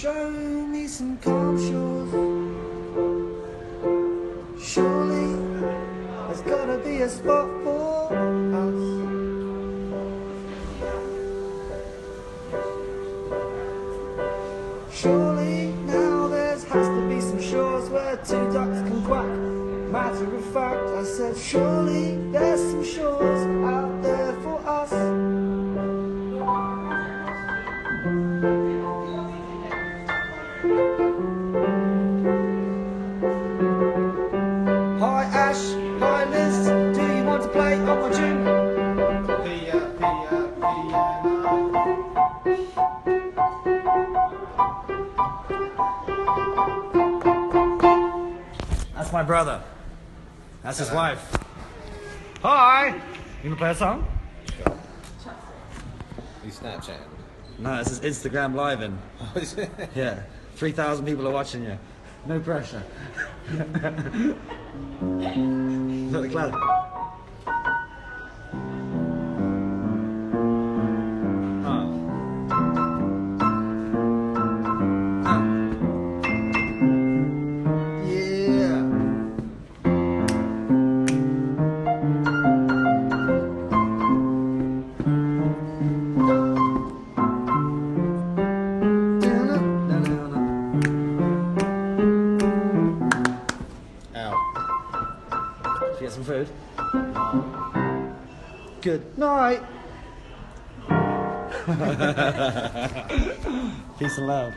Show me some calm shores. Surely there's gotta be a spot for us. Surely now there has to be some shores where two ducks can quack. Matter of fact, I said, surely there's Hi Ash, hi Liz, do you want to play on my tune? Pia, pia, piano. That's my brother. That's his wife. Hi! You wanna play a song? You Snapchat. No, this is Instagram live in. Yeah. 3,000 people are watching you. No pressure. Look, the Should get some food? Good night. Peace and love.